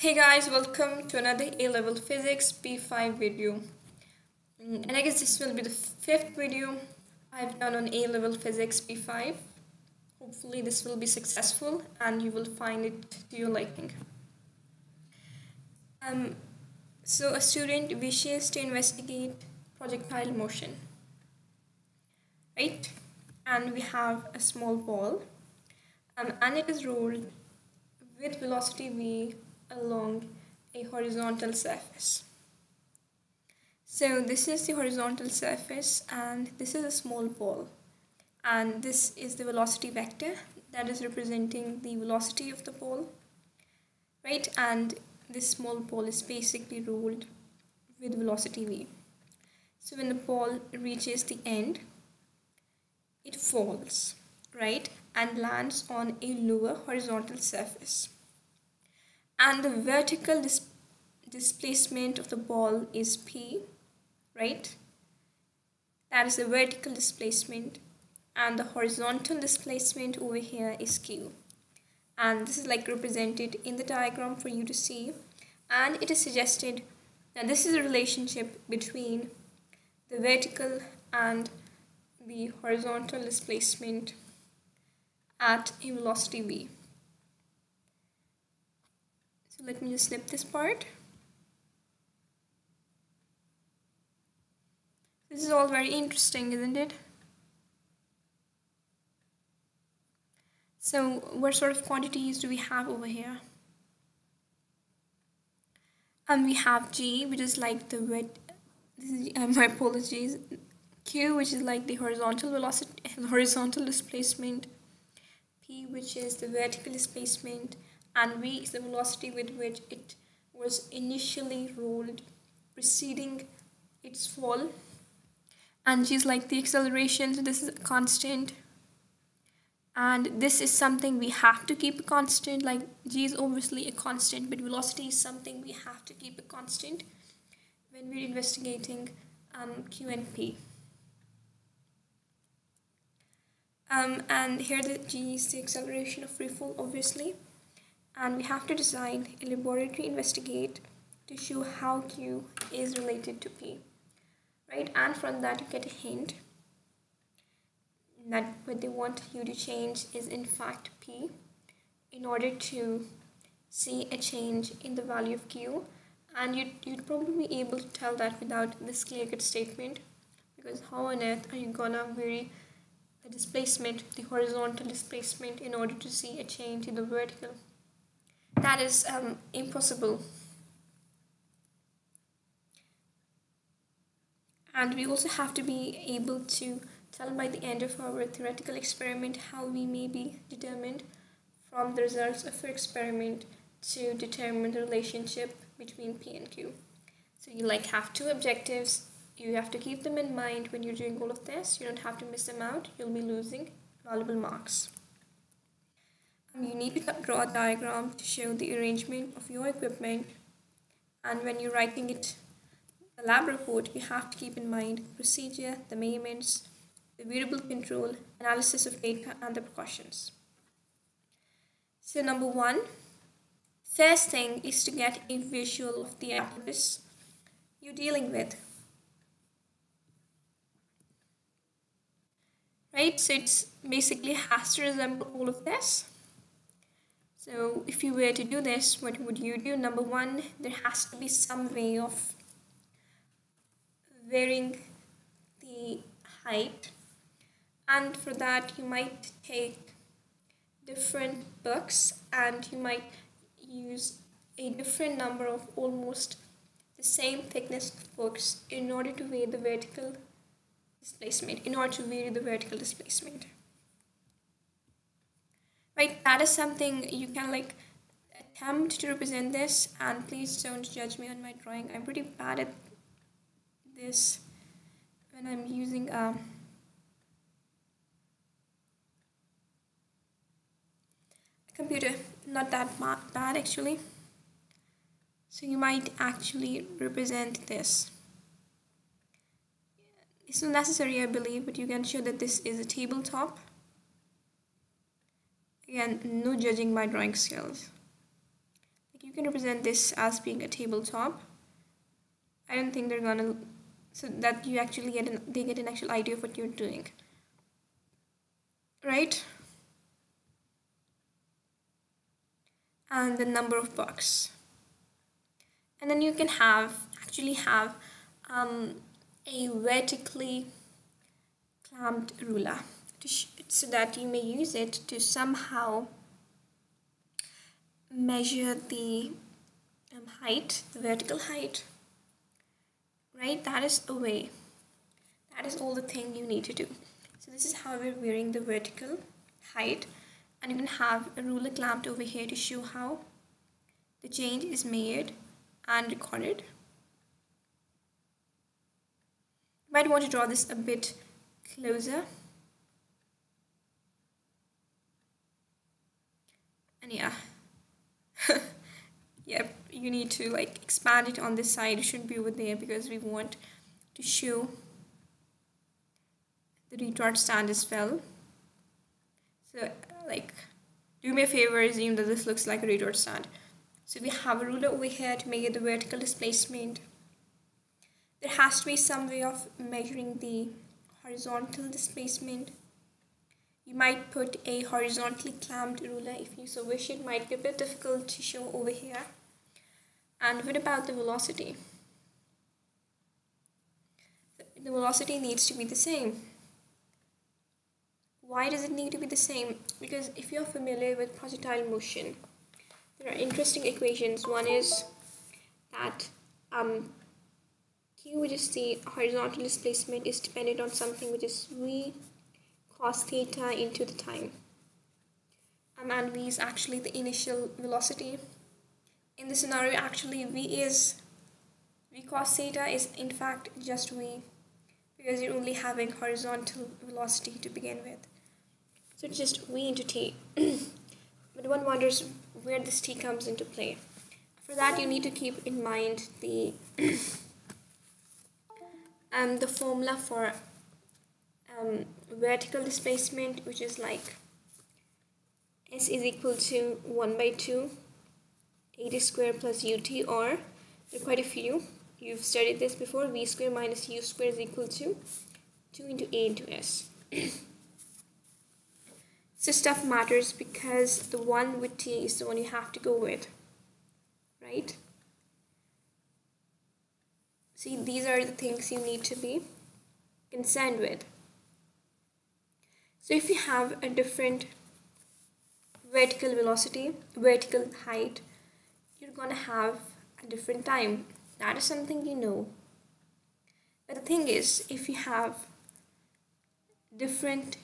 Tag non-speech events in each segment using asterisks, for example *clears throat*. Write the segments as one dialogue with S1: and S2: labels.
S1: Hey guys, welcome to another A-level physics P5 video. Mm, And I guess this will be the fifth video I've done on A-level physics P5. Hopefully this will be successful and you will find it to your liking. Um, so a student wishes to investigate projectile motion. Right? And we have a small ball um, and it is rolled with velocity v along a horizontal surface. So this is the horizontal surface and this is a small ball and this is the velocity vector that is representing the velocity of the ball right and this small ball is basically rolled with velocity v. So when the ball reaches the end it falls right and lands on a lower horizontal surface and the vertical dis displacement of the ball is p right? That is the vertical displacement. And the horizontal displacement over here is q. And this is like represented in the diagram for you to see. And it is suggested that this is a relationship between the vertical and the horizontal displacement at a velocity v. So let me just snip this part. This is all very interesting, isn't it? So what sort of quantities do we have over here? And we have G, which is like the wet, this is, uh, *laughs* my apologies, Q, which is like the horizontal velocity, *laughs* horizontal displacement, P, which is the vertical displacement, and V is the velocity with which it was initially rolled, preceding its fall. And G is like the acceleration, so this is a constant. And this is something we have to keep a constant, like G is obviously a constant, but velocity is something we have to keep a constant when we're investigating um, Q and P. Um, and here the g is the acceleration of free fall obviously and we have to design a laboratory investigate to show how q is related to p right and from that you get a hint that what they want you to change is in fact p in order to see a change in the value of q and you'd, you'd probably be able to tell that without this clear cut statement because how on earth are you gonna vary the displacement, the horizontal displacement in order to see a change in the vertical. That is um, impossible. And we also have to be able to tell by the end of our theoretical experiment how we may be determined from the results of our experiment to determine the relationship between P and Q. So you like have two objectives you have to keep them in mind when you're doing all of this. You don't have to miss them out. You'll be losing valuable marks. Need to draw a diagram to show the arrangement of your equipment. And when you're writing it, the lab report, you have to keep in mind procedure, the measurements, the variable control, analysis of data, and the precautions. So number one, first thing is to get a visual of the apparatus you're dealing with. right so it's basically has to resemble all of this so if you were to do this what would you do? Number one there has to be some way of varying the height. And for that you might take different books and you might use a different number of almost the same thickness books in order to weigh the vertical displacement in order to vary the vertical displacement right that is something you can like attempt to represent this and please don't judge me on my drawing. I'm pretty bad at this when i'm using um, a computer. Not that bad actually. So you might actually represent this. It's not necessary, I believe, but you can show that this is a tabletop. Again, no judging my drawing skills. Like you can represent this as being a tabletop. I don't think they're gonna so that you actually get an they get an actual idea of what you're doing. Right? And the number of books. And then you can have actually have um, a vertically clamped ruler so that you may use it to somehow measure the um, height, the vertical height, right? That is a way. That is all the thing you need to do. So this is how we're wearing the vertical height and you can have a ruler clamped over here to show how the change is made and recorded. You might want to draw this a bit closer. And yeah. *laughs* yep, you need to like expand it on this side. It shouldn't be over there because we want to show the retort stand as well. So like do me a favor, assume that this looks like a retort stand. So we have a ruler over here to make it the vertical displacement there has to be some way of measuring the horizontal displacement. You might put a horizontally clamped ruler if you so wish. It might be a bit difficult to show over here. And what about the velocity? The velocity needs to be the same. Why does it need to be the same? Because if you're familiar with projectile motion, there are interesting equations. One is that um, q which is the horizontal displacement is dependent on something which is v cos theta into the time. Um, and v is actually the initial velocity. In this scenario actually v is v cos theta is in fact just v because you're only having horizontal velocity to begin with. So it's just v into t. *coughs* But one wonders where this t comes into play. For that you need to keep in mind the *coughs* um, the formula for um, vertical displacement which is like s is equal to 1 by 2 at square plus ut or there are quite a few. You've studied this before v square minus u square is equal to 2 into a into s. *clears throat* So stuff matters because the one with t is the one you have to go with right? See, these are the things you need to be concerned with. So if you have a different vertical velocity, vertical height, you're to have a different time. That is something you know. But the thing is, if you have different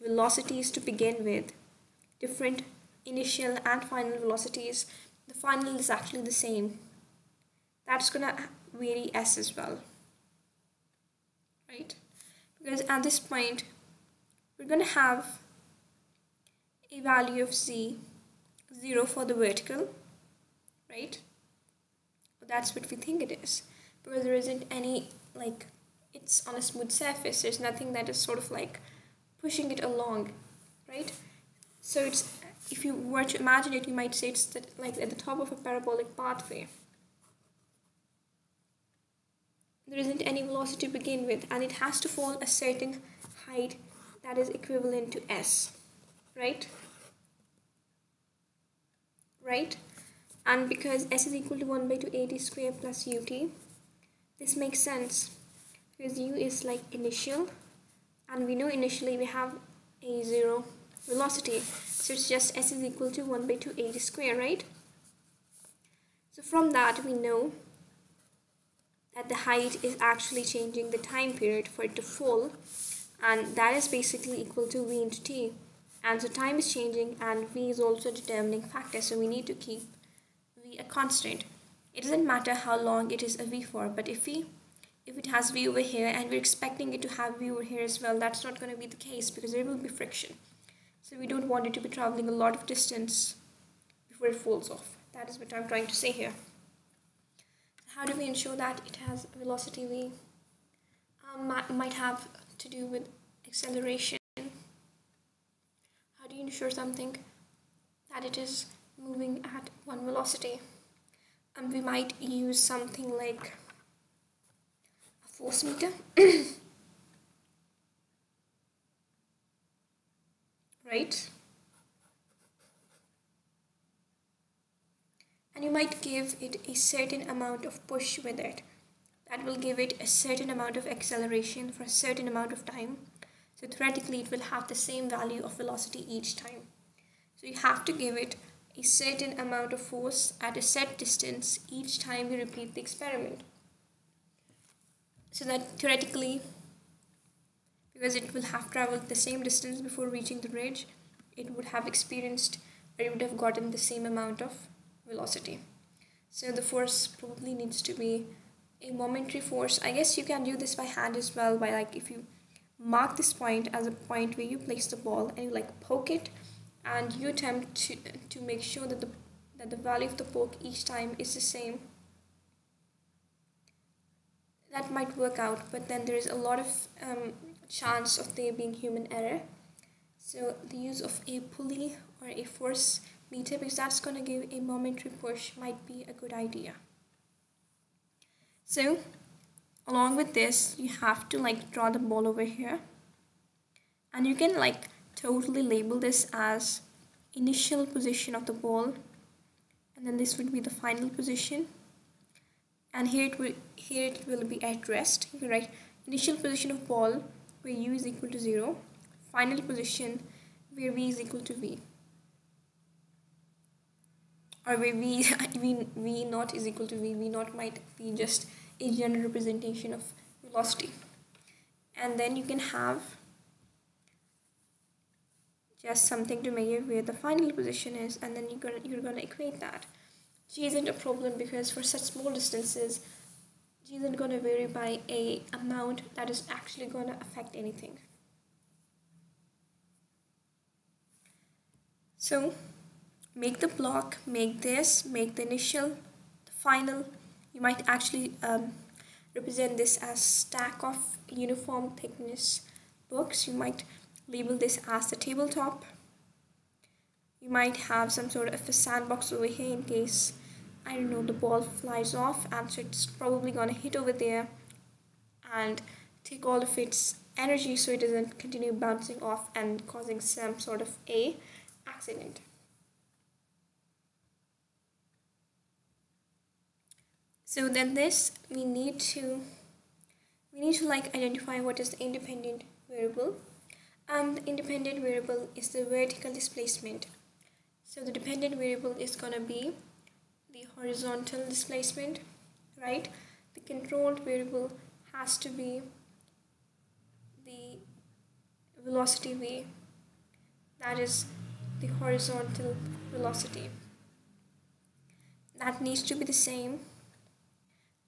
S1: velocities to begin with, different initial and final velocities, the final is actually the same. That's to vary s as well right because at this point we're going to have a value of z 0 for the vertical right? That's what we think it is. Because there isn't any like it's on a smooth surface there's nothing that is sort of like pushing it along right? So it's if you were to imagine it you might say it's the, like at the top of a parabolic pathway. There isn't any velocity to begin with and it has to fall a certain height that is equivalent to s right? Right? And because s is equal to 1 by 2 at square plus ut this makes sense. Because u is like initial and we know initially we have a zero velocity. So it's just s is equal to 1 by 2 at square right? So from that we know that the height is actually changing the time period for it to fall and that is basically equal to v into t. And so time is changing and v is also a determining factor so we need to keep v a constant it doesn't matter how long it is a v for but if we if it has v over here and we're expecting it to have v over here as well that's not going to be the case because there will be friction. So we don't want it to be traveling a lot of distance before it falls off. That is what i'm trying to say here. How do we ensure that it has velocity v? Um, might have to do with acceleration? How do you ensure something? That it is moving at one velocity. And we might use something like a force meter. *coughs* Right? And you might give it a certain amount of push with it that will give it a certain amount of acceleration for a certain amount of time so theoretically it will have the same value of velocity each time so you have to give it a certain amount of force at a set distance each time you repeat the experiment. So that theoretically, because it will have traveled the same distance before reaching the ridge, it would have experienced or it would have gotten the same amount of velocity. So the force probably needs to be a momentary force. I guess you can do this by hand as well by like if you mark this point as a point where you place the ball and you like poke it and you attempt to, to make sure that the, that the value of the poke each time is the same. That might work out but then there is a lot of um, chance of there being human error. So the use of a pulley or a force meter because that's going to give a momentary push might be a good idea so along with this you have to like draw the ball over here. And you can like totally label this as initial position of the ball. And then this would be the final position. And here it will here it will be at rest. You can write initial position of ball where u is equal to 0 final position where v is equal to v or where v, *laughs* v, v naught is equal to v v naught might be just a general representation of velocity. And then you can have just something to measure where the final position is and then you're gonna you're gonna equate that. G isn't a problem because for such small distances g isn't gonna vary by a amount that is actually gonna affect anything. So make the block make this make the initial the final you might actually um, represent this as stack of uniform thickness books you might label this as the tabletop. You might have some sort of a sandbox over here in case, I don't know, the ball flies off and so it's probably gonna hit over there and take all of its energy so it doesn't continue bouncing off and causing some sort of a accident. So then this we need to we need to like identify what is the independent variable and the independent variable is the vertical displacement. So the dependent variable is going to be the horizontal displacement, right? The controlled variable has to be the velocity v, that is the horizontal velocity. That needs to be the same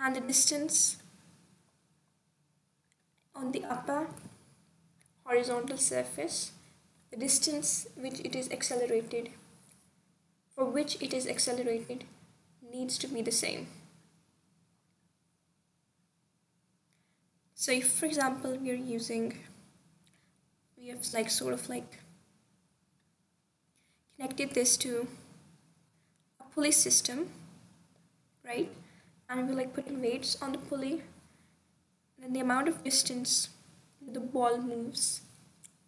S1: and the distance on the upper horizontal surface, the distance which it is accelerated, for which it is accelerated, needs to be the same. So if, for example, we are using, we have like sort of like connected this to a pulley system, right? And we're like putting weights on the pulley, then the amount of distance the ball moves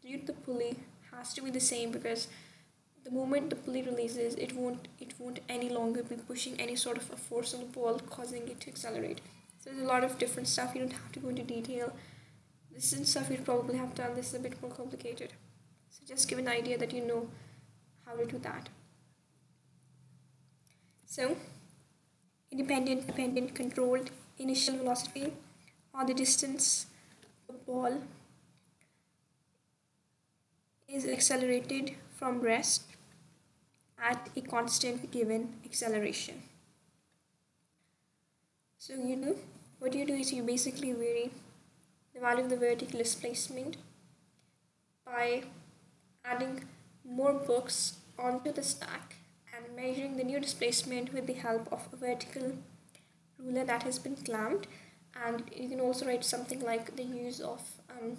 S1: due to the pulley has to be the same because the moment the pulley releases it won't it won't any longer be pushing any sort of a force on the ball causing it to accelerate. So there's a lot of different stuff. You don't have to go into detail. This is stuff you'd probably have done. This is a bit more complicated. So just give an idea that you know how to do that. So independent dependent controlled initial velocity or the distance the ball is accelerated from rest at a constant given acceleration. So you do what you do is you basically vary the value of the vertical displacement by adding more books onto the stack measuring the new displacement with the help of a vertical ruler that has been clamped and you can also write something like the use of um,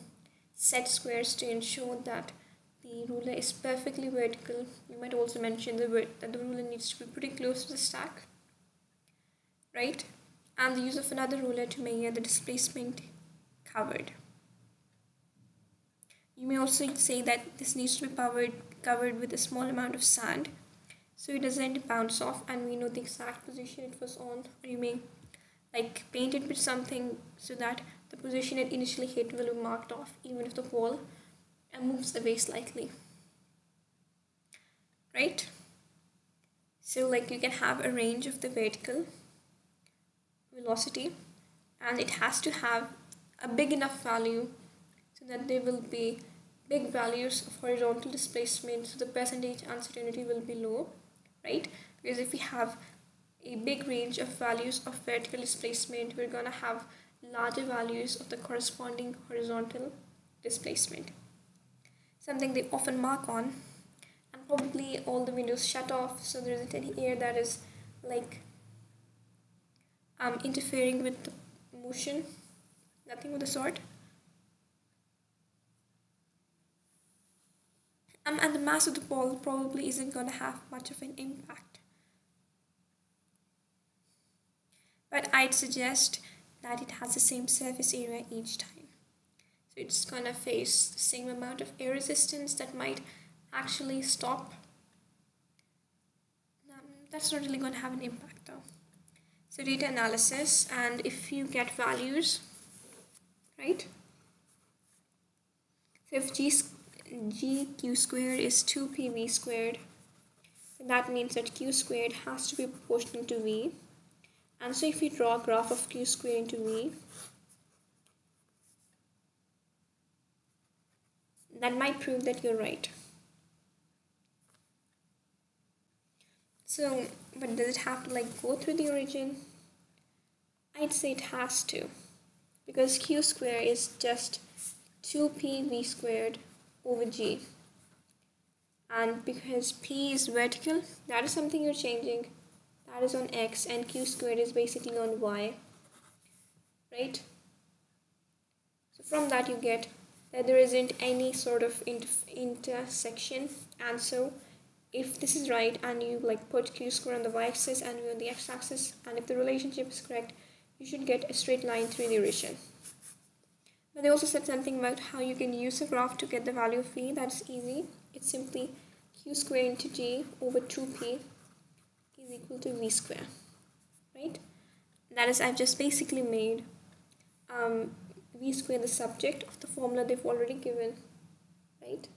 S1: set squares to ensure that the ruler is perfectly vertical. You might also mention the that the ruler needs to be pretty close to the stack. right? And the use of another ruler to measure the displacement covered. You may also say that this needs to be covered, covered with a small amount of sand so it doesn't bounce off and we know the exact position it was on. Or you may like paint it with something so that the position it initially hit will be marked off even if the ball uh, moves away slightly. Right? So like you can have a range of the vertical velocity and it has to have a big enough value so that there will be big values of horizontal displacement so the percentage uncertainty will be low right? Because if we have a big range of values of vertical displacement we're going to have larger values of the corresponding horizontal displacement. Something they often mark on and probably all the windows shut off so there isn't any air that is like um, interfering with the motion. Nothing of the sort um, and the mass of the ball probably isn't going to have much of an impact. But I'd suggest that it has the same surface area each time. So it's going to face the same amount of air resistance that might actually stop. Um, that's not really going to have an impact though. So data analysis and if you get values, right? So if g gq squared is 2pv squared. So that means that q squared has to be proportional to v. And so if we draw a graph of q squared into v, that might prove that you're right. So, but does it have to like go through the origin? I'd say it has to because q squared is just 2pv squared over g. And because p is vertical that is something you're changing. That is on x and q squared is basically on y. Right? So from that you get that there isn't any sort of inter intersection. And so if this is right and you like put q squared on the y-axis and you on the x-axis and if the relationship is correct you should get a straight line through the origin but they also said something about how you can use a graph to get the value of v. That's easy. It's simply q square into g over 2p is equal to v square. Right? That is, I've just basically made um, v square the subject of the formula they've already given. Right?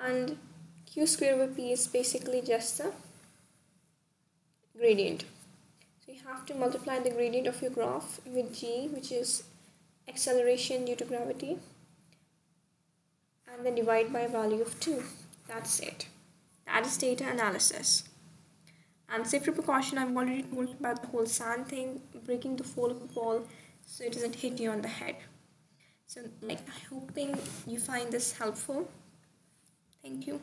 S1: And q square over p is basically just the gradient. So you have to multiply the gradient of your graph with g, which is acceleration due to gravity and then divide by value of 2 that's it. That is data analysis. And safety precaution I've already told about the whole sand thing breaking the fall of the ball so it doesn't hit you on the head. So like I'm hoping you find this helpful. Thank you